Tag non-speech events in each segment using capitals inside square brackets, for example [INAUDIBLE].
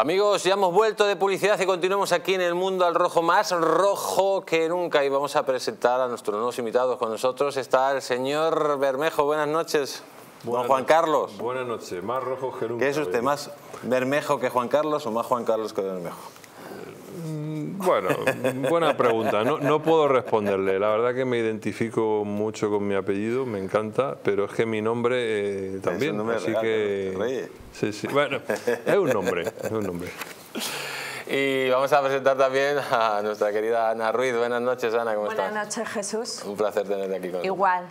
Amigos, ya hemos vuelto de publicidad y continuamos aquí en el mundo al rojo, más rojo que nunca. Y vamos a presentar a nuestros nuevos invitados. Con nosotros está el señor Bermejo. Buenas noches. Don Juan Carlos. Buenas noches, más rojo que nunca. ¿Qué es usted, más Bermejo que Juan Carlos o más Juan Carlos que Bermejo? Bueno, buena pregunta. No, puedo responderle. La verdad que me identifico mucho con mi apellido, me encanta, pero es que mi nombre eh, también. así que. Sí, sí. Bueno, es un nombre, es un nombre. Y vamos a presentar también a nuestra querida Ana Ruiz. Buenas noches, Ana, ¿cómo estás? Buenas noches, Jesús. Un placer tenerte aquí con Igual.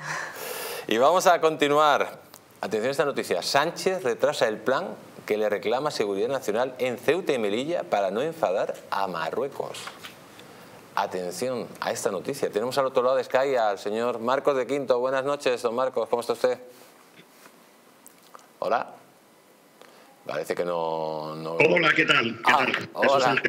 Y vamos a continuar. Atención a esta noticia. Sánchez retrasa el plan que le reclama seguridad nacional en Ceuta y Melilla para no enfadar a Marruecos. Atención a esta noticia. Tenemos al otro lado de Sky al señor Marcos de Quinto. Buenas noches, don Marcos. ¿Cómo está usted? Hola. Parece que no... Hola, ¿qué tal? ¿Qué ah, tal? Hola.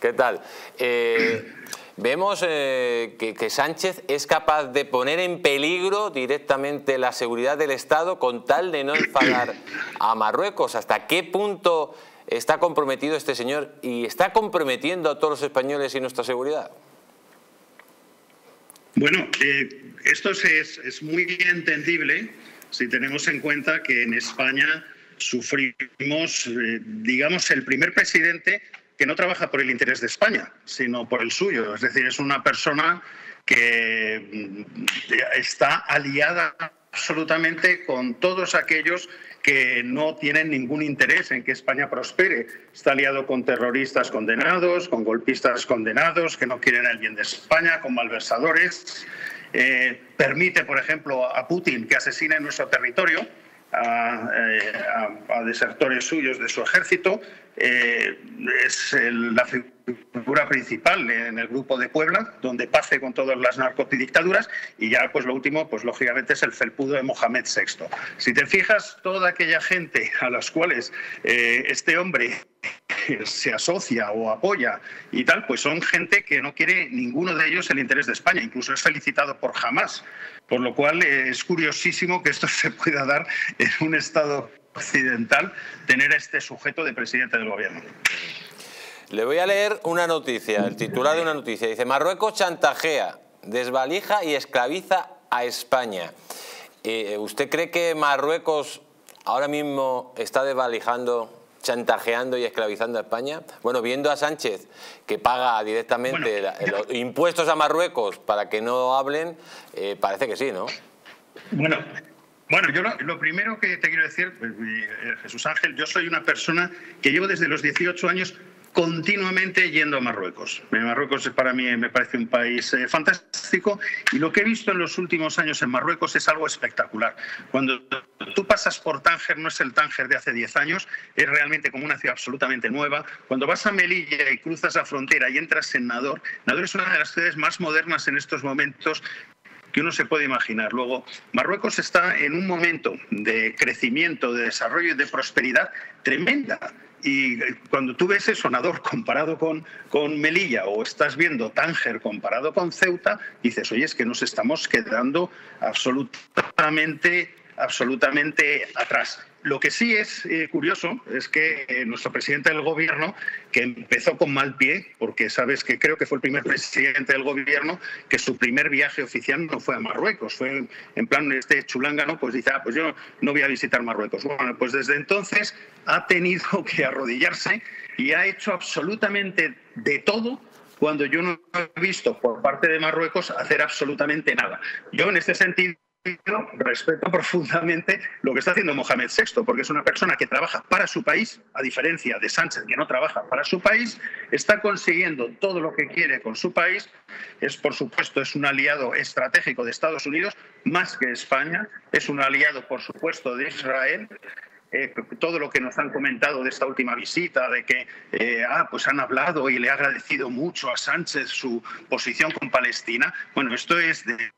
¿Qué tal? Eh, Vemos eh, que, Sánchez es capaz de poner en peligro directamente la seguridad del Estado con tal de no enfadar a Marruecos. ¿Hasta qué punto está comprometido este señor y está comprometiendo a todos los españoles y nuestra seguridad? Bueno, eh, esto es, es muy entendible si tenemos en cuenta que en España sufrimos, eh, digamos, el primer presidente que no trabaja por el interés de España, sino por el suyo. Es decir, es una persona que mm, está aliada absolutamente con todos aquellos que no tienen ningún interés en que España prospere. Está aliado con terroristas condenados, con golpistas condenados, que no quieren el bien de España, con malversadores. Eh, permite, por ejemplo, a Putin que asesine en nuestro territorio eh, a, desertores suyos de su ejército. Eh, es la figura principal en el grupo de Puebla, donde pase con todas las narcotidictaduras. Y ya, pues lo último, pues lógicamente es el felpudo de Mohamed VI. Si te fijas, toda aquella gente a las cuales eh, este hombre se asocia o apoya y tal, pues son gente que no quiere ninguno de ellos el interés de España. Incluso es felicitado por jamás por lo cual eh, es curiosísimo que esto [LAUGHS] se pueda dar en un Estado occidental, tener a este sujeto de presidente del gobierno. Le voy a leer una noticia, el titular de una noticia. Dice, Marruecos chantajea, desvalija y esclaviza a España. Eh, ¿Usted cree que Marruecos ahora mismo está desvalijando chantajeando y esclavizando a España? Bueno, viendo a Sánchez que paga directamente los impuestos a Marruecos para que no hablen, eh, parece que sí, ¿no? Bueno, bueno, yo lo, primero que te quiero decir, pues, eh, Jesús Ángel, yo soy una persona que llevo desde los 18 años continuamente yendo a Marruecos. Eh, Marruecos para mí me parece un país eh, fantástico y lo que he visto en los últimos años en Marruecos es algo espectacular. Cuando tú pasas por Tánger, no es el Tánger de hace 10 años, es realmente como una ciudad absolutamente nueva. Cuando vas a Melilla y cruzas la frontera y entras en Nador, Nador es una de las ciudades más modernas en estos momentos que uno se puede imaginar. Luego, Marruecos está en un momento de crecimiento, de desarrollo y de prosperidad tremenda. Y cuando tú ves eso, Nador [LAUGHS] comparado con, con Melilla o estás viendo Tánger comparado con Ceuta, dices, oye, es que nos estamos quedando absolutamente, absolutamente atrás. Lo que sí es eh, curioso es que eh, nuestro presidente del gobierno, que empezó con mal pie, porque sabes que creo que fue el primer [LAUGHS] presidente del gobierno que su primer viaje oficial no fue a Marruecos, fue en plan este chulángano, pues dice, ah, pues yo no voy a visitar Marruecos. Bueno, pues desde entonces ha tenido [LAUGHS] que arrodillarse y ha hecho absolutamente de todo cuando yo no he visto por parte de Marruecos hacer absolutamente nada. Yo en este sentido respeto [LAUGHS] profundamente lo que está haciendo Mohamed VI, porque es una persona que trabaja para su país, a diferencia de Sánchez, que no trabaja para su país, está consiguiendo todo lo que quiere con su país, es por supuesto es un aliado estratégico de Estados Unidos, más que España, es un aliado por supuesto de Israel, eh, todo lo que nos han comentado de esta última visita, de que eh, ah, pues han hablado y le ha agradecido mucho a Sánchez su posición con Palestina. Bueno, esto es de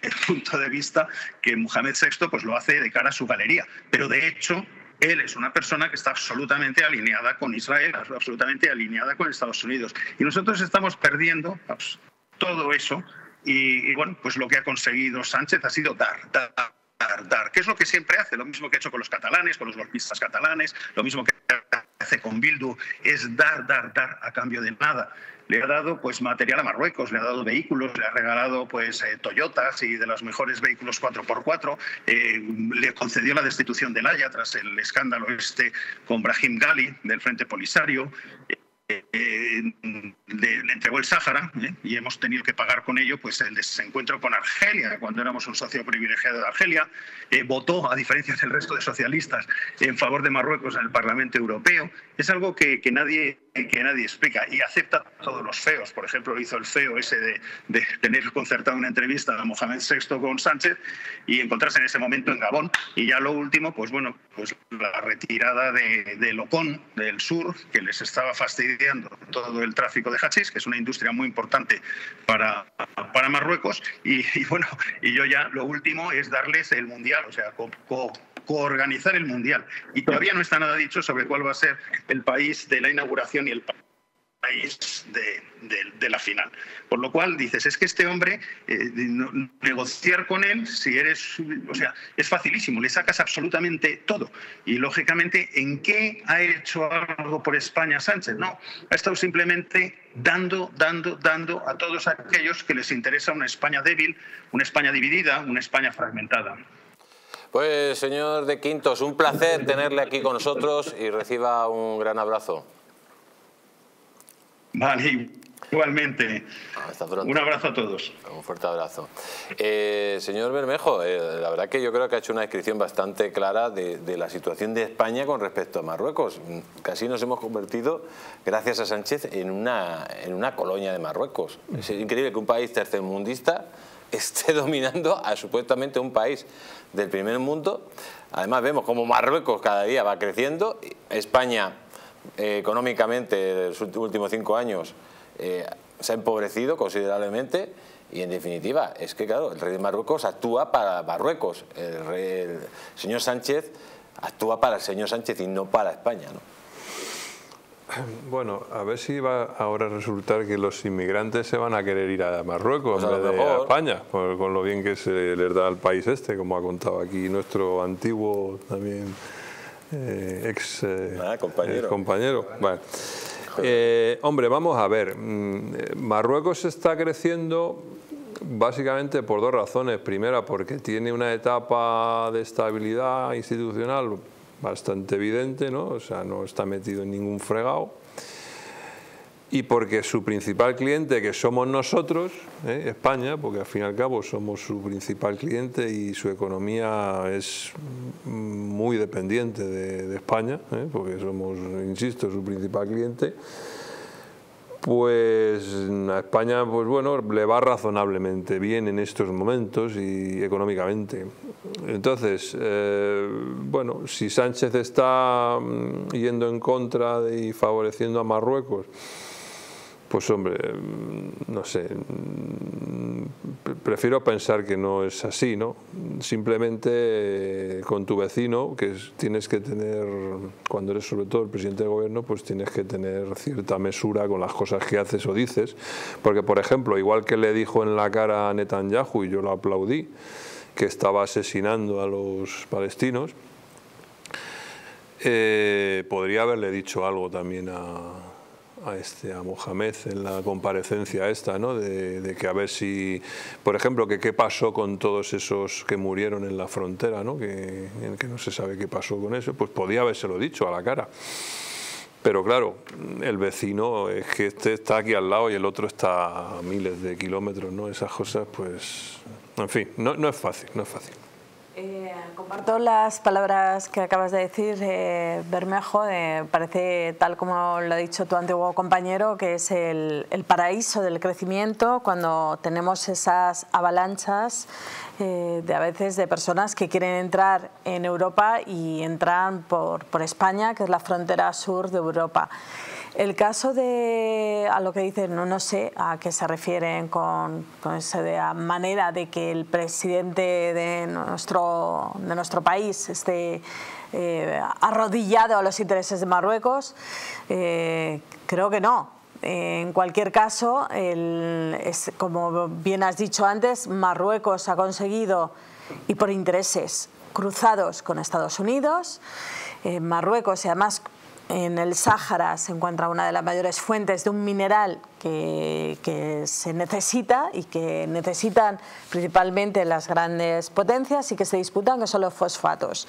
[LAUGHS] punto de vista que Mohamed VI pues, lo hace de cara a su galería. Pero de hecho, él es una persona que está absolutamente alineada con Israel, absolutamente alineada con Estados Unidos. Y nosotros estamos perdiendo pues, todo eso. Y, bueno, pues lo que ha conseguido Sánchez ha sido dar, dar, dar, dar, que es lo que siempre hace, lo mismo que ha hecho con los catalanes, con los golpistas catalanes, lo mismo que hace con Bildu es dar, dar, dar a cambio de nada le ha dado pues material a Marruecos, le ha dado vehículos, le ha regalado pues eh, Toyotas y de los mejores vehículos 4x4, eh, le concedió la destitución del Haya tras el escándalo este con Brahim Gali del Frente Polisario, eh, le, entregó el Sáhara y hemos tenido que pagar con ello pues el desencuentro con Argelia cuando éramos un socio privilegiado de Argelia. Votó a diferencia del resto de socialistas en favor de Marruecos en el Parlamento Europeo. Es algo que, que nadie que nadie explica. Y acepta todos los feos. Por ejemplo hizo el feo ese de, tener concertado una entrevista a Mohamed VI con Sánchez y encontrarse en ese momento en Gabón. Y ya lo último pues bueno pues la retirada de, de Locón del sur que les estaba fastidiando todo el tráfico de hachís, que es una industria muy importante para, para Marruecos. Y, bueno, y yo ya lo último es darles el mundial, o sea, coorganizar el mundial. Y todavía no está nada dicho sobre cuál va a ser el país de la inauguración y el país de, la final. Por lo cual dices, es que este hombre, eh, negociar con él, si eres, o sea, es facilísimo, le sacas absolutamente todo. Y lógicamente, ¿en qué ha hecho algo por España Sánchez? No, ha estado simplemente dando, dando, dando a todos aquellos que les interesa una España débil, una España dividida, una España fragmentada. Pues señor de Quintos, un placer tenerle aquí con nosotros y reciba un gran abrazo. Vale, igualmente. Un abrazo a todos. Un fuerte abrazo. Eh, señor Bermejo, eh, la verdad que yo creo que ha hecho una descripción bastante clara de, la situación de España con respecto a Marruecos. Casi nos hemos convertido, gracias a Sánchez, en una, en una colonia de Marruecos. Es increíble que un país tercermundista esté [LAUGHS] dominando a supuestamente un país del primer mundo. Además vemos como Marruecos cada día va creciendo, España eh, económicamente en los últimos cinco años eh, se ha empobrecido considerablemente y en definitiva es que claro, el rey de Marruecos actúa para Marruecos, el, señor Sánchez actúa para el señor Sánchez y no para España. ¿no? [CLEARS THROAT] Bueno, a ver si va ahora a resultar que los inmigrantes se van a querer ir a Marruecos pues en vez de a España, con lo bien que se les da al país este, como ha contado aquí nuestro antiguo también eh, ex, eh, ah, compañero. Eh, hombre, vamos a ver. Mm, Marruecos está creciendo básicamente por dos razones. Primera, porque tiene una etapa de estabilidad institucional bastante evidente, ¿no? O sea, no está metido en ningún fregado y porque su principal cliente, que somos nosotros, ¿eh? España, porque al fin y al cabo somos su principal cliente y su economía es muy dependiente de, España, ¿eh? porque somos, insisto, su principal cliente, pues a España pues bueno, le va razonablemente bien en estos momentos y económicamente. Entonces, eh, bueno, si Sánchez está mm, yendo en contra y favoreciendo a Marruecos, pues hombre, no sé, prefiero pensar que no es así, ¿no? Simplemente eh, con tu vecino, que tienes que tener, cuando eres sobre todo el presidente del gobierno, pues tienes que tener cierta mesura con las cosas que haces o dices, porque por ejemplo, igual que le dijo en la cara a Netanyahu, y yo lo aplaudí, que estaba asesinando a los palestinos, eh, podría haberle dicho algo también a a, este, a Mohamed en la comparecencia esta, ¿no? de, que a ver si, por ejemplo, que qué pasó con todos esos que murieron en la frontera, ¿no? Que, que no se sabe qué pasó con eso, pues podía habérselo dicho a la cara. Pero claro, el vecino es que este está aquí al lado y el otro está a miles de kilómetros, ¿no? Esas cosas, pues, en fin, no, no es fácil, no es fácil. Eh, comparto las palabras que acabas de decir, eh, Bermejo. parece, tal como lo ha dicho tu antiguo compañero, que es el, paraíso del crecimiento cuando tenemos esas avalanchas eh, de a veces de personas que quieren entrar en Europa y entran por, por España, que es la frontera sur de Europa. El caso de, a lo que dicen, no, no sé a qué se refieren con, esa manera de que el presidente de nuestro, de nuestro país esté eh, arrodillado a los intereses de Marruecos. Eh, creo que no. En cualquier caso, es, como bien has dicho antes, Marruecos ha conseguido, y por intereses cruzados con Estados Unidos, eh, Marruecos y además en el Sáhara se encuentra una de las mayores fuentes de un mineral que, que, se necesita y que necesitan principalmente las grandes potencias y que se disputan, que son los fosfatos.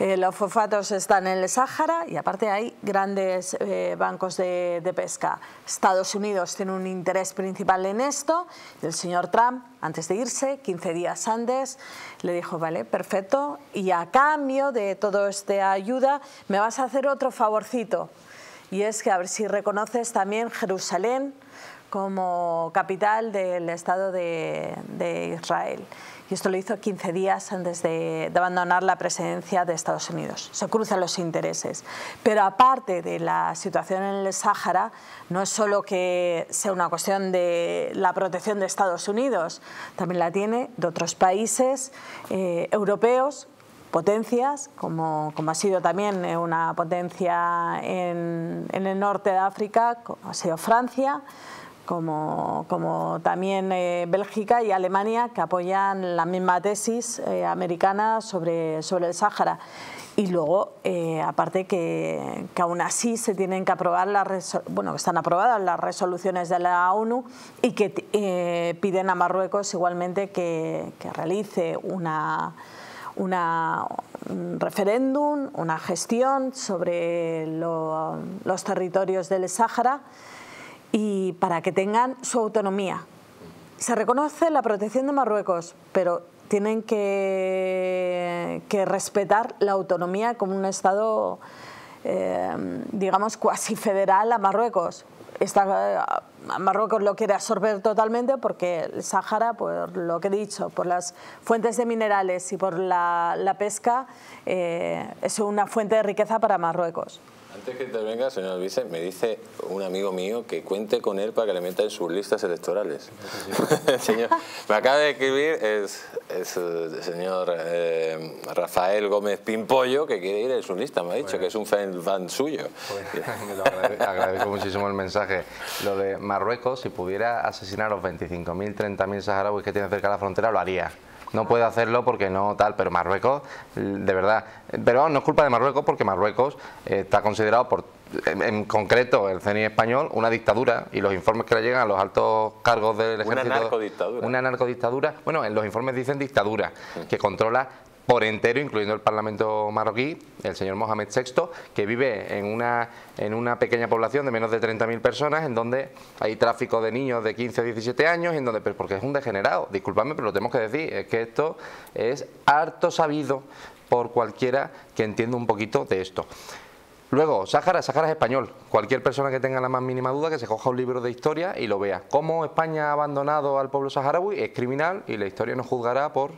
Eh, los fosfatos están en el Sáhara y aparte hay grandes eh, bancos de, de, pesca. Estados Unidos tiene un interés principal en esto el señor Trump, antes de irse, 15 días antes, le dijo, vale, perfecto, y a cambio de toda esta ayuda me vas a hacer otro favorcito y es que a ver si reconoces también Jerusalén como capital del Estado de, Israel. Y esto lo hizo 15 días antes de, de, abandonar la presidencia de Estados Unidos. Se cruzan los intereses. Pero aparte de la situación en el Sáhara, no es solo que sea una cuestión de la protección de Estados Unidos, también la tiene de otros países eh, europeos potencias, como, como, ha sido también una potencia en, en el norte de África, como ha sido Francia, como, como también eh, Bélgica y Alemania, que apoyan la misma tesis eh, americana sobre, sobre el Sáhara. Y luego, eh, aparte que, que, aún así se tienen que aprobar las bueno, están aprobadas las resoluciones de la ONU y que eh, piden a Marruecos igualmente que, que realice una, un referéndum, una gestión sobre lo, los territorios del Sáhara y para que tengan su autonomía. Se reconoce la protección de Marruecos, pero tienen que, que respetar la autonomía como un Estado, eh, digamos, cuasi federal a Marruecos. Esta, Marruecos lo quiere absorber totalmente porque el Sáhara, por lo que he dicho, por las fuentes de minerales y por la, la pesca, eh, es una fuente de riqueza para Marruecos. Antes que intervenga, señor Vice, me dice un amigo mío que cuente con él para que le meta en sus listas electorales. [LAUGHS] señor, me acaba de escribir, es, el señor eh, Rafael Gómez Pimpollo, que quiere ir en su lista, me ha dicho, que es un fan, suyo. [LAUGHS] Agradezco, muchísimo el mensaje. Lo de Marruecos, si pudiera asesinar a los 25.000, 30.000 saharauis que tiene cerca de la frontera, lo haría no puede hacerlo porque no tal, pero Marruecos, de verdad, pero no es culpa de Marruecos porque Marruecos está considerado por en concreto el CNI español, una dictadura y los informes que le llegan a los altos cargos del ejército. Una narcodictadura. Una narcodictadura. Bueno, en los informes dicen dictadura, que controla por entero, incluyendo el Parlamento marroquí, el señor Mohamed VI, que vive en una, en una pequeña población de menos de 30.000 personas, en donde hay tráfico de niños de 15 a 17 años, en donde, porque es un degenerado, disculpadme, pero lo tenemos que decir, es que esto es harto sabido por cualquiera que entienda un poquito de esto. Luego, Sáhara, Sáhara es español. Cualquier persona que tenga la más mínima duda que se coja un libro de historia y lo vea. Cómo España ha abandonado al pueblo saharaui es criminal y la historia nos juzgará por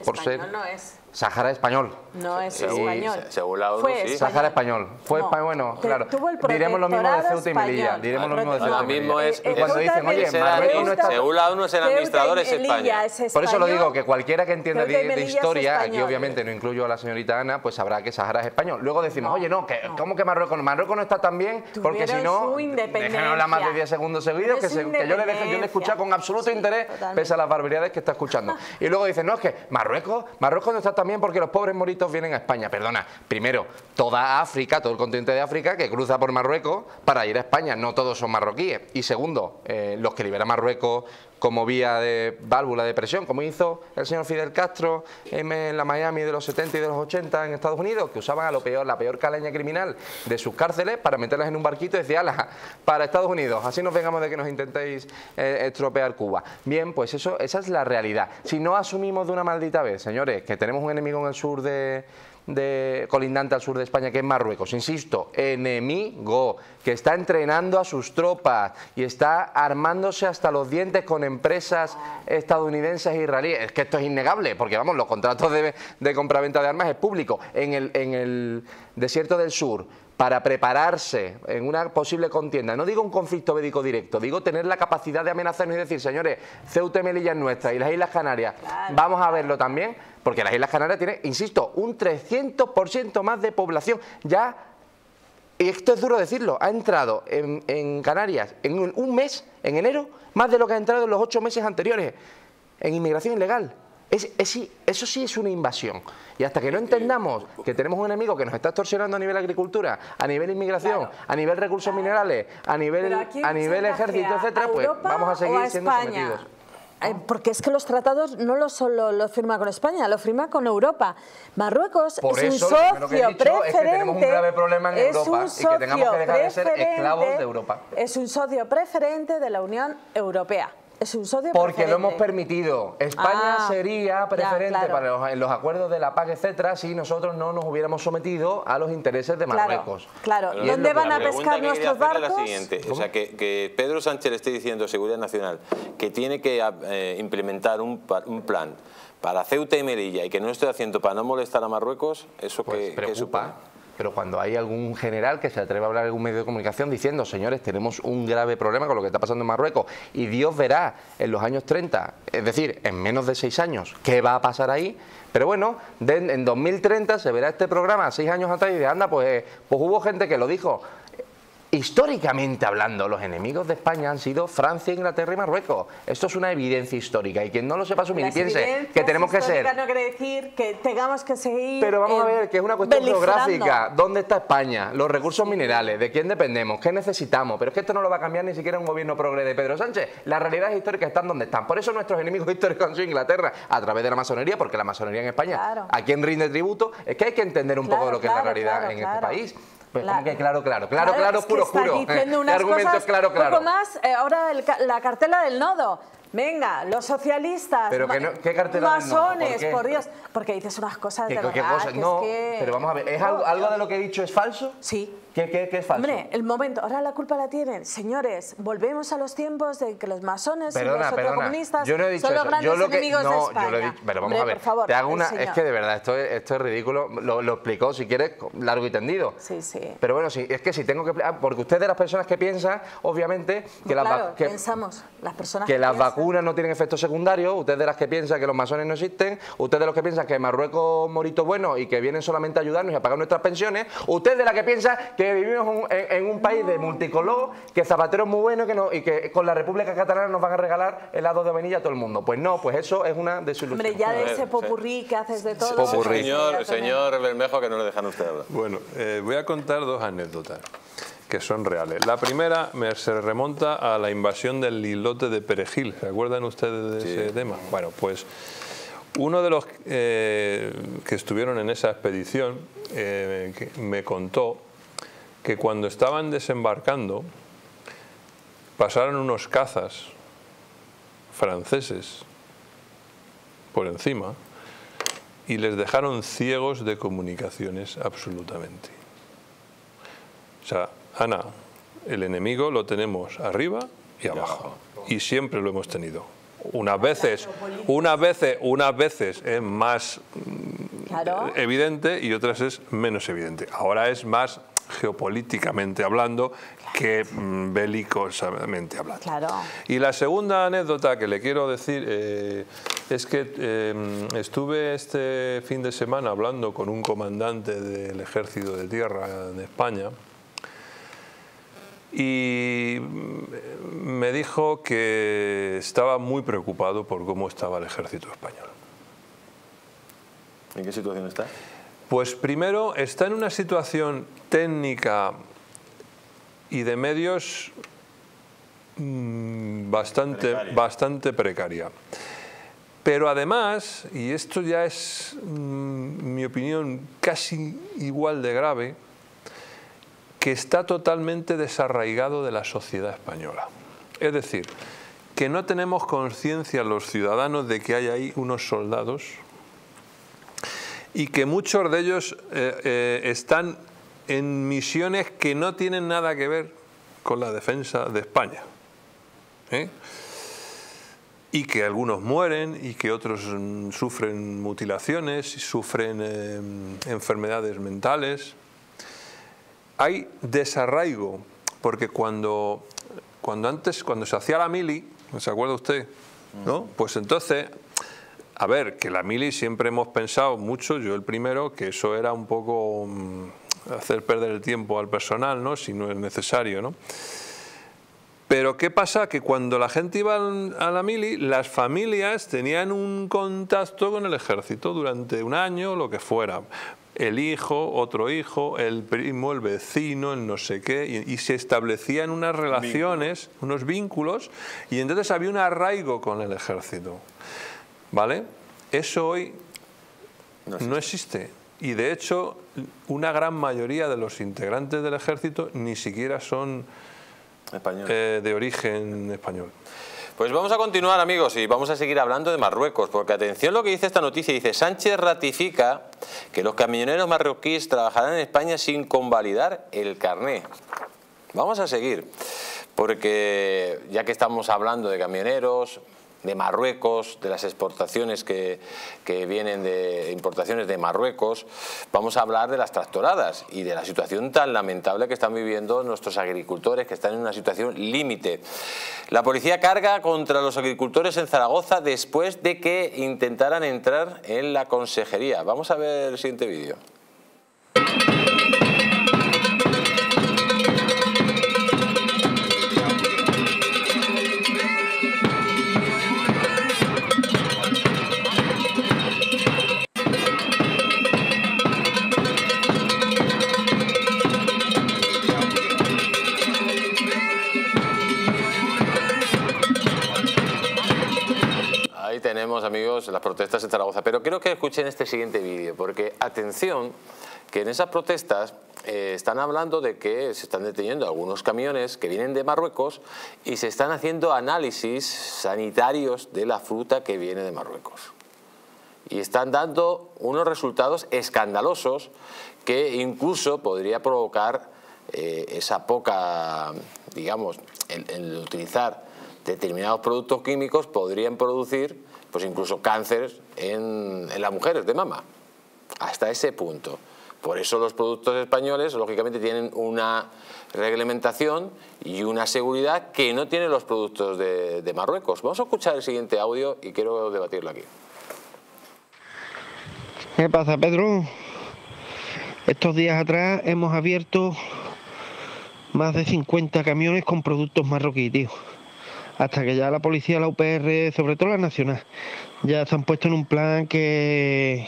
español ser no es. Sáhara español. No es Sí, español. según la ONU, Fue sí. español. Sáhara español. Fue No, espa- bueno, claro. tuvo el Diremos lo mismo de Ceuta y Melilla. español. Diremos lo mismo de. Ceuta y mismo Melilla. es, Eh, Y cuando dicen, oye, Marruecos no está... Según la ONU es el administrador es España. es Por eso lo español. digo, que cualquiera que entienda de, de Melilla es historia, aquí español. obviamente no incluyo a la señorita Ana, pues sabrá que Sahara es español. Luego decimos, No, oye, no, que, no. ¿cómo que Marruecos no? Marruecos no está tan bien, porque si no, déjenos hablar más de 10 segundos seguidos, que, yo le dejo, yo le con absoluto interés, pese a las barbaridades que está escuchando. Y luego dicen, no, es que Marruecos, Marruecos no está tan bien porque los pobres moritos vienen a España. Perdona, primero, toda África, todo el continente de África, que cruza por Marruecos para ir a España, no todos son marroquíes. Y segundo, eh, los que libera Marruecos como vía de válvula de presión, como hizo el señor Fidel Castro en la Miami de los 70 y de los 80 en Estados Unidos, que usaban a lo peor, la peor calaña criminal de sus cárceles para meterlas en un barquito y decir, para Estados Unidos, así nos vengamos de que nos intentéis eh, estropear Cuba. Bien, pues eso, esa es la realidad. Si no asumimos de una maldita vez, señores, que tenemos un enemigo en el sur de de colindante al sur de España, que es Marruecos. Insisto, enemigo, que está entrenando a sus tropas y está armándose hasta los dientes con empresas estadounidenses e israelíes. Es que esto es innegable, porque vamos, los contratos de, de compraventa de armas es público. En el, en el desierto del sur, para prepararse en una posible contienda, no digo un conflicto bélico directo, digo tener la capacidad de amenazarnos y decir, señores, Ceuta y Melilla es nuestra y las Islas Canarias, vamos a verlo también, porque las Islas Canarias tienen, insisto, un 300% más de población. Ya, y esto es duro decirlo, ha entrado en, en Canarias en un, un mes, en enero, más de lo que ha entrado en los ocho meses anteriores, en inmigración ilegal. Eso sí es una invasión. Y hasta que no entendamos que tenemos un enemigo que nos está extorsionando a nivel agricultura, a nivel inmigración, a nivel recursos minerales, a nivel, a nivel ejército, etcétera, pues vamos a seguir siendo sometidos. Eh, porque es que los tratados no lo solo lo firma con España, lo firma con Europa. Marruecos es un socio preferente. Es que tenemos un grave problema en Europa y que tengamos que dejar de ser esclavos de Europa. Es un socio preferente de la Unión Europea. Es un socio Porque lo hemos permitido. España ah, sería preferente para los, en los acuerdos de la PAC, etcétera, si nosotros no nos hubiéramos sometido a los intereses de Marruecos. Claro, claro. ¿Dónde van a pescar nuestros barcos? Es la siguiente, o sea, que, Pedro Sánchez le esté diciendo a Seguridad Nacional que tiene que eh, implementar un, un, plan para Ceuta y Melilla y que no lo esté haciendo para no molestar a Marruecos, eso pues que, preocupa pero cuando hay algún general que se atreve a hablar en algún medio de comunicación diciendo, señores, tenemos un grave problema con lo que está pasando en Marruecos y Dios verá en los años 30, es decir, en menos de seis años, qué va a pasar ahí, pero bueno, en 2030 se verá este programa seis años atrás y de anda, pues, pues hubo gente que lo dijo. Históricamente hablando, los enemigos de España han sido Francia, Inglaterra y Marruecos. Esto es una evidencia histórica y quien no lo sepa asumir y piense que tenemos que ser... no quiere decir que tengamos que seguir... Pero vamos a ver que es una cuestión geográfica. ¿Dónde está España? Los recursos minerales, ¿de quién dependemos? ¿Qué necesitamos? Pero es que esto no lo va a cambiar ni siquiera un gobierno progre de Pedro Sánchez. Las realidades históricas están donde están. Por eso nuestros enemigos [LAUGHS] históricos han sido Inglaterra a través de la masonería, porque la masonería en España, ¿a quién rinde tributo? Es que hay que entender un poco de lo que es la realidad en este país. Pues claro. que claro, claro, claro, claro, puro, puro. Diciendo [LAUGHS] unas cosas claro, claro. Un poco más, eh, ahora la cartela del nodo. Venga, los socialistas, pero que no, ¿qué masones, ¿Por, ¿Por, Dios, porque dices unas cosas de verdad, ¿qué cosas? no, pero vamos a ver, ¿es algo, algo de lo que he dicho es falso? Sí. ¿Qué, es falso? Hombre, el momento, ahora la culpa la tienen. Señores, volvemos a los tiempos de que los masones y los comunistas yo no he dicho son los eso. grandes yo lo que, enemigos no, de España. Yo lo he dicho, pero vamos a ver, por favor, te hago una, es que de verdad, esto es, esto es ridículo, lo, lo, explicó si quieres largo y tendido. Sí, sí. Pero bueno, sí, es que si tengo que porque usted de las personas que piensan, obviamente, que, las, que pensamos, las personas que, las vacunas no tienen efectos secundarios, usted de las que piensa que los masones no existen, usted de los que piensa que Marruecos morito bueno y que vienen solamente a ayudarnos y a pagar nuestras pensiones, usted de la que piensa que vivimos en en un país de multicolor, que Zapatero es muy bueno que no, y que con la República Catalana nos van a regalar helado de vainilla a todo el mundo. Pues no, pues eso es una desilusión. Hombre, ya de ese popurrí que haces de todo. Señor, señor Bermejo, que no le dejan usted hablar. Bueno, eh, voy a contar dos anécdotas que son reales. La primera me, se remonta a la invasión del islote de Perejil. ¿Se acuerdan ustedes de ese tema? Bueno, pues uno de los eh, que estuvieron en esa expedición eh, me contó que cuando estaban desembarcando pasaron unos cazas franceses por encima y les dejaron ciegos de comunicaciones absolutamente. O sea, Ana, el enemigo lo tenemos arriba y abajo y siempre lo hemos tenido. Unas veces, unas veces, unas veces es más evidente y otras es menos evidente. Ahora es más geopolíticamente hablando que mm, bélicosamente hablando. Y la segunda anécdota que le quiero decir eh, es que eh, estuve este fin de semana hablando con un comandante del Ejército de Tierra de España y me dijo que estaba muy preocupado por cómo estaba el ejército español. ¿En qué situación está? Pues primero está en una situación técnica y de medios mm, bastante precaria. bastante precaria. Pero además, y esto ya es mm, mi opinión casi igual de grave, que está totalmente desarraigado de la sociedad española. Es decir, que no tenemos conciencia los ciudadanos de que hay ahí unos soldados y que muchos de ellos eh, eh, están en misiones que no tienen nada que ver con la defensa de España. ¿eh? Y que algunos mueren y que otros mm, sufren mutilaciones, sufren enfermedades mentales. Hay desarraigo, porque cuando, cuando antes, cuando se hacía la mili, ¿se acuerda usted? ¿no? Pues entonces a ver, que la mili siempre hemos pensado mucho, yo el primero, que eso era un poco mm, hacer perder el tiempo al personal, ¿no? Si no es necesario, ¿no? Pero ¿qué pasa? Que cuando la gente iba a la mili, las familias tenían un contacto con el ejército durante un año, lo que fuera. El hijo, otro hijo, el primo, el vecino, el no sé qué, y, se establecían unas relaciones, unos vínculos, y entonces había un arraigo con el ejército. ¿Vale? Eso hoy no existe. Y de hecho, una gran mayoría de los integrantes del ejército ni siquiera son eh, de origen español. Pues vamos a continuar amigos y vamos a seguir hablando de Marruecos, porque atención lo que dice esta noticia, dice Sánchez ratifica que los camioneros marroquíes trabajarán en España sin convalidar el carné. Vamos a seguir, porque ya que estamos hablando de camioneros, de Marruecos, de las exportaciones que, vienen de importaciones de Marruecos, vamos a hablar de las tractoradas y de la situación tan lamentable que están viviendo nuestros agricultores, que están en una situación límite. La policía carga contra los agricultores en Zaragoza después de que intentaran entrar en la consejería. Vamos a ver el siguiente vídeo. Amigos, las protestas en Zaragoza. Pero quiero que escuchen este siguiente vídeo, porque atención, que en esas protestas eh, están hablando de que se están deteniendo algunos camiones que vienen de Marruecos y se están haciendo análisis sanitarios de la fruta que viene de Marruecos. Y están dando unos resultados escandalosos que incluso podría provocar eh, esa poca, digamos, el utilizar determinados productos químicos podrían producir pues incluso cáncer en, las mujeres de mama, hasta ese punto. Por eso los productos españoles, lógicamente, tienen una reglamentación y una seguridad que no tienen los productos de, de Marruecos. Vamos a escuchar el siguiente audio y quiero debatirlo aquí. ¿Qué pasa, Pedro? Estos días atrás hemos abierto más de 50 camiones con productos marroquíes, tío hasta que ya la policía, la UPR, sobre todo la nacional, ya se han puesto en un plan que,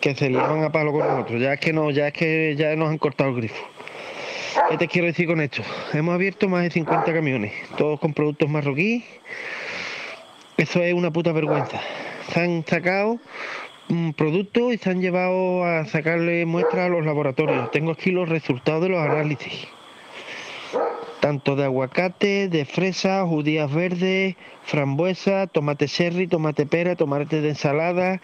que se liaban a palo con nosotros. Ya es que no, ya es que ya nos han cortado el grifo. ¿Qué te quiero decir con esto? Hemos abierto más de 50 camiones, todos con productos marroquíes. Eso es una puta vergüenza. Se han sacado un producto y se han llevado a sacarle muestras a los laboratorios. Tengo aquí los resultados de los análisis tanto de aguacate, de fresa, judías verdes, frambuesa, tomate cherry, tomate pera, tomate de ensalada,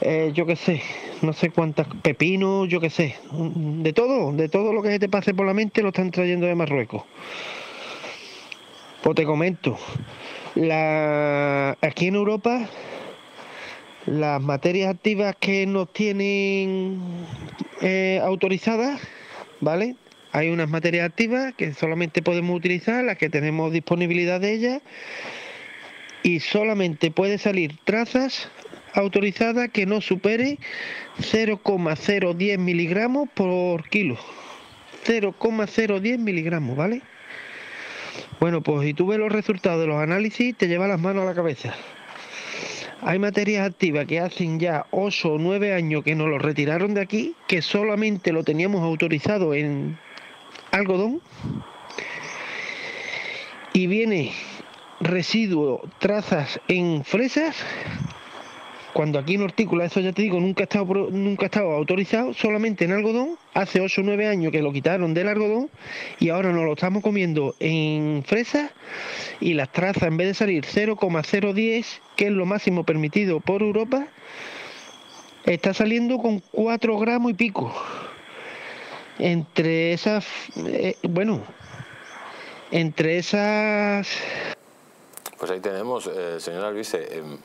eh, yo qué sé, no sé cuántas, pepinos, yo qué sé, de todo, de todo lo que se te pase por la mente lo están trayendo de Marruecos. Pues te comento, aquí en Europa las materias activas que nos tienen eh, autorizadas, ¿vale? Hay unas materias activas que solamente podemos utilizar, las que tenemos disponibilidad de ellas, y solamente puede salir trazas autorizadas que no supere 0,010 miligramos por kilo. 0,010 miligramos, ¿vale? Bueno, pues si tú ves los resultados de los análisis, te lleva las manos a la cabeza. Hay materias activas que hacen ya 8 o 9 años que nos lo retiraron de aquí, que solamente lo teníamos autorizado en algodón y viene residuo, trazas en fresas, cuando aquí en hortícola, eso ya te digo, nunca ha estado, nunca ha estado autorizado, solamente en algodón, hace 8 o 9 años que lo quitaron del algodón y ahora nos lo estamos comiendo en fresas y las trazas en vez de salir 0,010, que es lo máximo permitido por Europa, está saliendo con 4 gramos y pico entre esas, eh, bueno, entre esas... Pues ahí tenemos, eh, señor Alvise, em,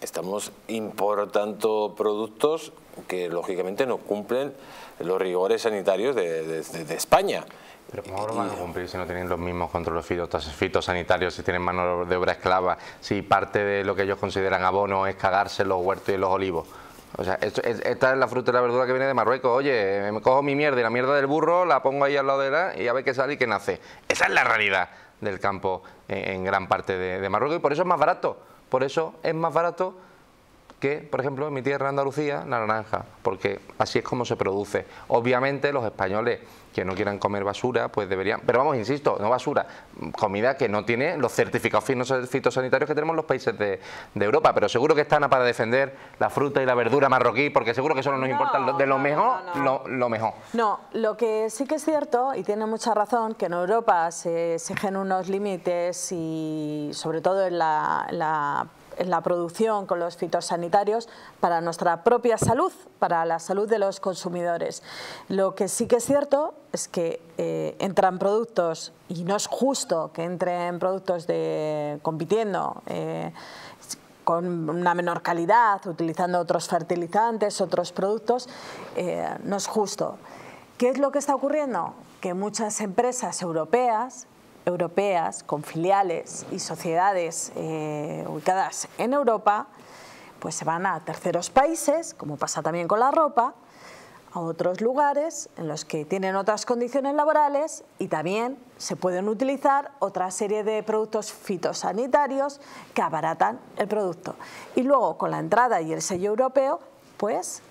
estamos importando productos que lógicamente no cumplen los rigores sanitarios de, España. Pero ¿cómo lo van a cumplir si no tienen los mismos controles fitosanitarios, si tienen mano de obra esclava, si parte de lo que ellos consideran abono es cagarse en los huertos y los olivos? O sea, esta es la fruta y la verdura que viene de Marruecos. Oye, me cojo mi mierda y la mierda del burro, la pongo ahí al lado de la y a ver qué sale y qué nace. Esa es la realidad del campo en, gran parte de Marruecos y por eso es más barato. Por eso es más barato que, por ejemplo, en mi tierra Andalucía, la naranja, porque así es como se produce. Obviamente los españoles que no quieran comer basura, pues deberían, pero vamos, insisto, no basura, comida que no tiene los certificados fitosanitarios que tenemos los países de, Europa, pero seguro que están para defender la fruta y la verdura marroquí, porque seguro que solo nos importa de lo mejor, lo, mejor. No, lo que sí que es cierto, y tiene mucha razón, que en Europa se exigen unos límites y sobre todo en la en la producción con los fitosanitarios para nuestra propia salud, para la salud de los consumidores. Lo que sí que es cierto es que eh, entran productos, y no es justo que entren productos de, compitiendo eh, con una menor calidad, utilizando otros fertilizantes, otros productos, eh, no es justo. ¿Qué es lo que está ocurriendo? Que muchas empresas europeas europeas con filiales y sociedades eh, ubicadas en Europa, pues se van a terceros países, como pasa también con la ropa, a otros lugares en los que tienen otras condiciones laborales y también se pueden utilizar otra serie de productos fitosanitarios que abaratan el producto. Y luego con la entrada y el sello europeo, pues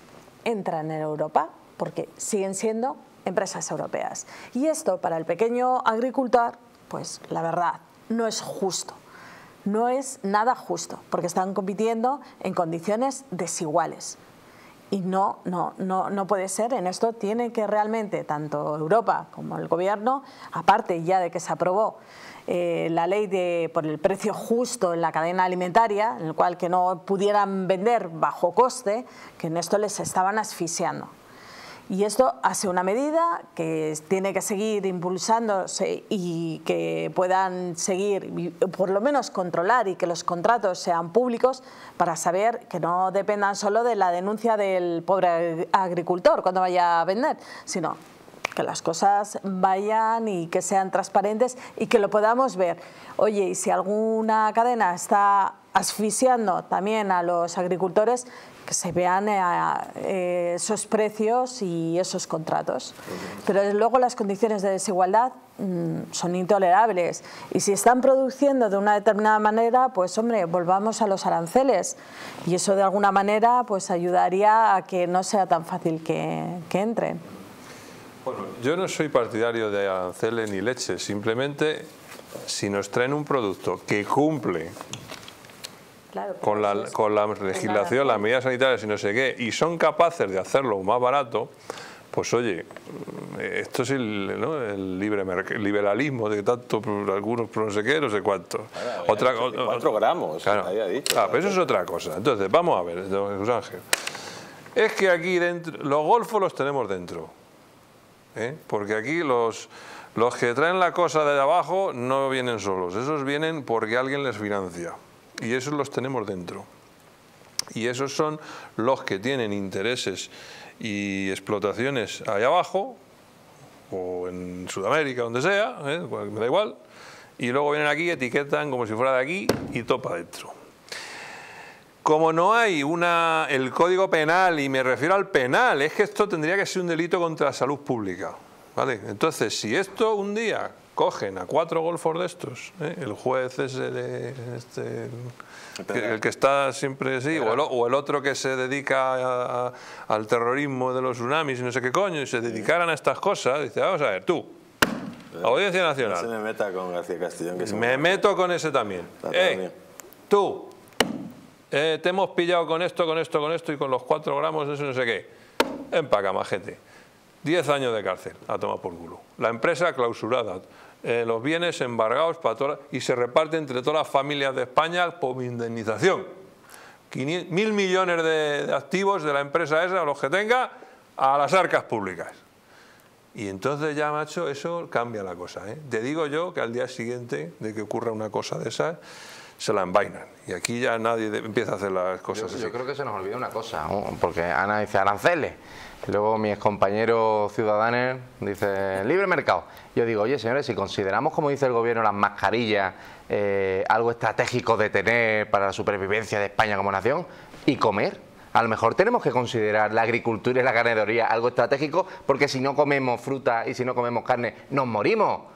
entran en Europa porque siguen siendo empresas europeas. Y esto para el pequeño agricultor pues la verdad, no es justo. No es nada justo, porque están compitiendo en condiciones desiguales. Y no, no, no, no puede ser. En esto tiene que realmente, tanto Europa como el Gobierno, aparte ya de que se aprobó eh, la ley de, por el precio justo en la cadena alimentaria, en el cual que no pudieran vender bajo coste, que en esto les estaban asfixiando. Y esto hace una medida que tiene que seguir impulsándose y que puedan seguir, por lo menos controlar y que los contratos sean públicos para saber que no dependan solo de la denuncia del pobre agricultor cuando vaya a vender, sino que las cosas vayan y que sean transparentes y que lo podamos ver. Oye, y si alguna cadena está asfixiando también a los agricultores, que se vean eh, eh, esos precios y esos contratos. Pero luego las condiciones de desigualdad mm, son intolerables y si están produciendo de una determinada manera, pues hombre, volvamos a los aranceles y eso de alguna manera pues ayudaría a que no sea tan fácil que, que entren. Bueno, yo no soy partidario de aranceles ni leche, simplemente si nos traen un producto que cumple con, la, con la legislación, las medidas sanitarias y no sé qué, y son capaces de hacerlo más barato, pues oye, esto es el, libre liberalismo de tanto algunos no sé qué, no sé cuánto. otra, 4 gramos, había dicho. Ah, pero eso es otra cosa. Entonces, vamos a ver, José Ángel. Es que aquí dentro, los golfos los tenemos dentro. ¿eh? Porque aquí los, los que traen la cosa de abajo no vienen solos, esos vienen porque alguien les financia y esos los tenemos dentro. Y esos son los que tienen intereses y explotaciones allá abajo, o en Sudamérica, donde sea, ¿eh? me da igual, y luego vienen aquí, etiquetan como si fuera de aquí y topa dentro. Como no hay una, el código penal, y me refiero al penal, es que esto tendría que ser un delito contra la salud pública. ¿vale? Entonces, si esto un día cogen a cuatro golfos de estos, ¿eh? el juez ese de este, el que está siempre así, o el, otro que se dedica al terrorismo de los tsunamis y no sé qué coño, y se dedicaran a estas cosas, dice, vamos a ver, tú, Audiencia Nacional. se me meta con García Castellón. Que me meto con ese también. Eh, tú, eh, te hemos pillado con esto, con esto, con esto y con los cuatro gramos de eso no sé qué. Empaca, majete. Diez años de cárcel, a tomar por culo. La empresa clausurada, eh, los bienes embargados para y se reparte entre todas las familias de España por indemnización. mil millones de, activos de la empresa esa, los que tenga, a las arcas públicas. Y entonces ya, macho, eso cambia la cosa. ¿eh? Te digo yo que al día siguiente de que ocurra una cosa de esas, se la envainan. Y aquí ya nadie empieza a hacer las cosas yo, así. Yo creo que se nos olvida una cosa, porque Ana dice aranceles. Luego mi excompañero ciudadano dice libre mercado. Yo digo, oye señores, si consideramos, como dice el gobierno, las mascarillas eh, algo estratégico de tener para la supervivencia de España como nación, y comer, a lo mejor tenemos que considerar la agricultura y la ganadería algo estratégico, porque si no comemos fruta y si no comemos carne, nos morimos.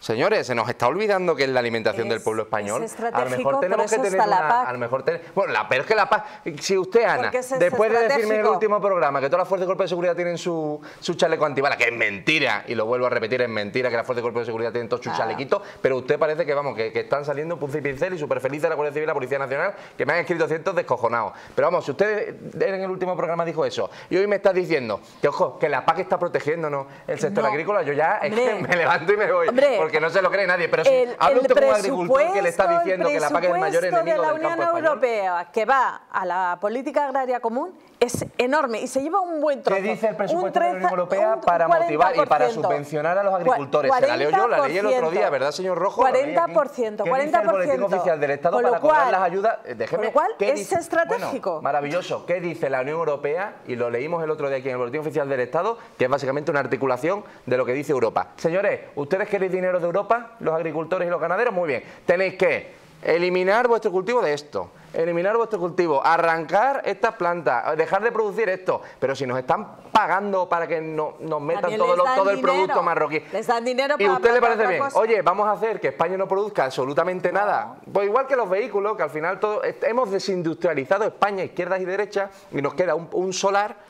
Señores, se nos está olvidando que es la alimentación del pueblo español. a lo mejor tenemos que tener una, a lo mejor bueno, la, pero es que la paz, si usted Ana, después de decirme en el último programa que todas las fuerzas de cuerpo de seguridad tienen su, su chaleco antibala, que es mentira, y lo vuelvo a repetir, es mentira que las fuerzas de cuerpo de seguridad tienen todos sus ah. chalequitos, pero usted parece que vamos, que, están saliendo punce y pincel y súper felices la Guardia Civil y la Policía Nacional, que me han escrito cientos descojonados. Pero vamos, si usted en el último programa dijo eso, y hoy me está diciendo que ojo, que la PAC está protegiéndonos el sector agrícola, yo ya es que [LAUGHS] me levanto y me voy, porque no se lo cree nadie pero si habla usted como agricultor que le está diciendo que la es el mayor enemigo de la Unión Europea que va a la política agraria común es enorme y se lleva un buen trozo. ¿Qué dice el presupuesto de la Unión Europea para motivar y para subvencionar a los agricultores? Se la leo yo, la leí el otro día, ¿verdad, señor Rojo? 40%, 40%. ¿Qué dice el boletín oficial del Estado para cobrar las ayudas? Eh, déjeme, lo cual es estratégico. maravilloso. ¿Qué dice la Unión Europea? Y lo leímos el otro día aquí en el boletín oficial del Estado, que es básicamente una articulación de lo que dice Europa. Señores, ¿ustedes queréis dinero de Europa, los agricultores y los ganaderos? Muy bien. Tenéis que eliminar vuestro cultivo de esto eliminar vuestro cultivo, arrancar estas plantas, dejar de producir esto. Pero si nos están pagando para que no, nos metan todo, todo el producto marroquí. Les dan dinero ¿Y a usted le parece bien? Oye, vamos a hacer que España no produzca absolutamente nada. Pues igual que los vehículos, que al final todo, hemos desindustrializado España, izquierdas y derechas, y nos queda un solar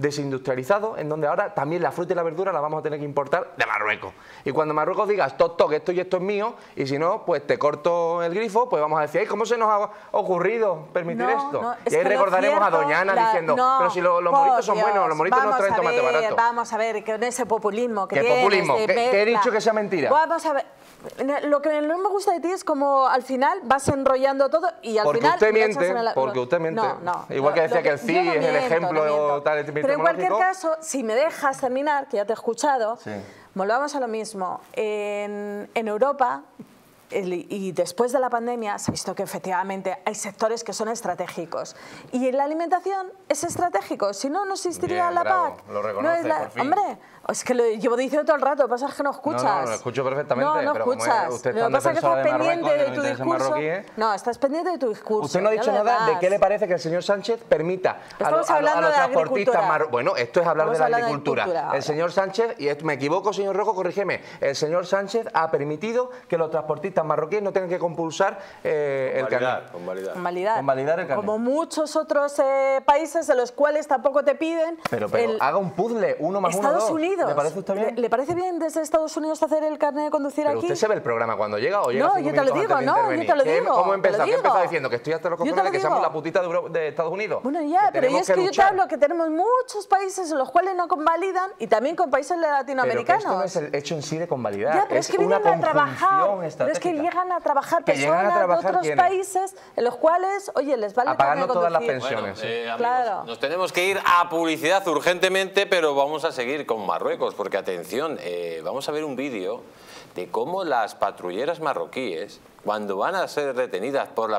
desindustrializado, en donde ahora también la fruta y la verdura la vamos a tener que importar de Marruecos. Y cuando Marruecos diga, toc, toc, esto y esto es mío, y si no, pues te corto el grifo, pues vamos a decir, ¿cómo se nos ha ocurrido permitir esto? y ahí recordaremos a Doñana diciendo, pero si los moritos son buenos, los moritos no traen tomate barato. Vamos a ver, con ese populismo que ¿Qué populismo? ¿Qué, he dicho que sea mentira? Vamos a ver lo que no me gusta de ti es como al final vas enrollando todo y al porque final... Usted miente, Porque usted miente. Igual que decía que, el CI es el ejemplo tal, Pero en cualquier caso, si me dejas terminar, que ya te he escuchado, volvamos a lo mismo. En, en Europa y después de la pandemia se ha visto que efectivamente hay sectores que son estratégicos. Y la alimentación es estratégico, si no, no existiría la PAC. Lo reconoce, Hombre, es que lo llevo diciendo todo el rato, pasa que no escuchas. No, no, lo escucho perfectamente. No, no escuchas. usted lo que pasa es que estás pendiente de, tu discurso. No, estás pendiente de tu discurso. Usted no ha dicho nada de qué le parece que el señor Sánchez permita a, los transportistas marroquíes. Bueno, esto es hablar de la agricultura. el señor Sánchez, y me equivoco, señor Rojo, corrígeme, el señor Sánchez ha permitido que los transportistas marroquíes no tengan que compulsar eh, el carnet. Con validar. Con validar. el carnet. Como muchos otros eh, países en los cuales tampoco te piden. Pero, pero haga un puzzle, uno más uno, dos. Unidos. ¿Le parece usted bien? ¿Le, parece bien desde Estados Unidos hacer el carnet de conducir pero aquí? ¿Usted se ve el programa cuando llega o llega No, yo te lo digo, no, yo te lo digo. ¿Cómo empezó? ¿Qué empezó diciendo? Que estoy hasta los cojones de que seamos la putita de, Estados Unidos. Bueno, ya, pero es que, yo te hablo que tenemos muchos países en los cuales no convalidan y también con países latinoamericanos. Pero esto no es el hecho en sí de convalidar. Ya, pero es, que vienen a trabajar. Pero es que llegan a trabajar personas de otros países en los cuales, oye, les vale a todas las pensiones. Eh, claro. Nos tenemos que ir a publicidad urgentemente, pero vamos a seguir con Marruecos, porque atención, eh, vamos a ver un vídeo de cómo las patrulleras marroquíes, cuando van a ser detenidas por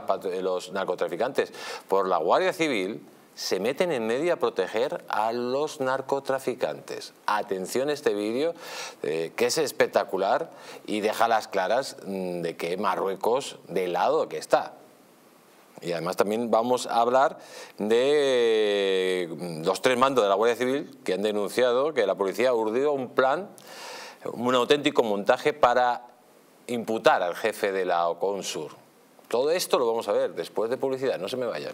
los narcotraficantes por la Guardia Civil, se meten en medio a proteger a los narcotraficantes. Atención este vídeo, eh, que es espectacular y deja las claras mm, de que Marruecos del lado que está. Y además también vamos a hablar de mm, los tres mandos de la Guardia Civil que han denunciado que la policía ha urdido un plan, un auténtico montaje para imputar al jefe de la OCONSUR. Todo esto lo vamos a ver después de publicidad, no se me vayan.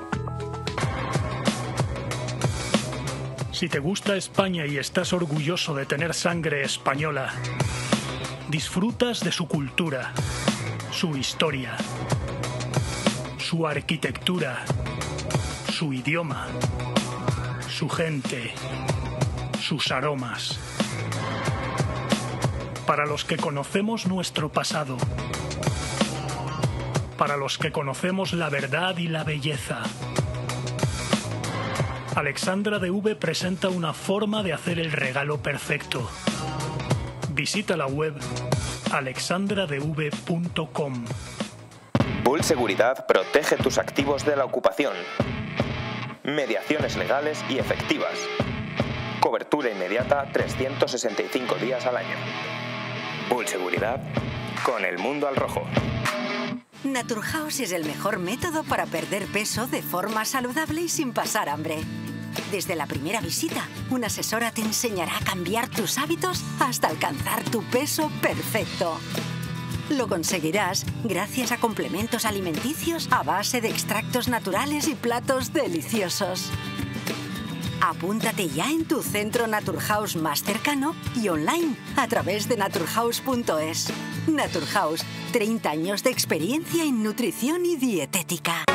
Si te gusta España y estás orgulloso de tener sangre española, disfrutas de su cultura, su historia, su arquitectura, su idioma, su gente, sus aromas. Para los que conocemos nuestro pasado, para los que conocemos la verdad y la belleza. Alexandra V presenta una forma de hacer el regalo perfecto. Visita la web alexandradv.com. Bull Seguridad protege tus activos de la ocupación. Mediaciones legales y efectivas. Cobertura inmediata 365 días al año. Bull Seguridad con el mundo al rojo. Naturhaus es el mejor método para perder peso de forma saludable y sin pasar hambre. Desde la primera visita, una asesora te enseñará a cambiar tus hábitos hasta alcanzar tu peso perfecto. Lo conseguirás gracias a complementos alimenticios a base de extractos naturales y platos deliciosos. Apúntate ya en tu centro Naturhaus más cercano y online a través de naturhaus.es. Naturhaus, 30 años de experiencia en nutrición y dietética.